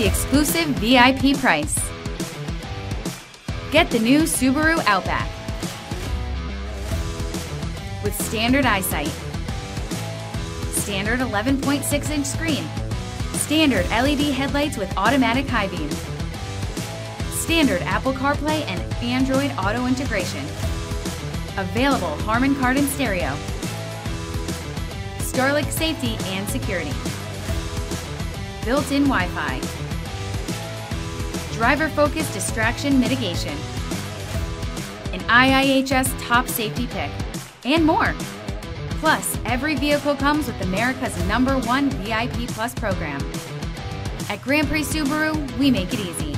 the exclusive VIP price. Get the new Subaru Outback with standard EyeSight, standard 11.6 inch screen, standard LED headlights with automatic high beam, standard Apple CarPlay and Android Auto integration, available Harman Kardon stereo, Starlink safety and security, built-in Wi-Fi, driver-focused distraction mitigation, an IIHS top safety pick, and more. Plus, every vehicle comes with America's number one VIP Plus program. At Grand Prix Subaru, we make it easy.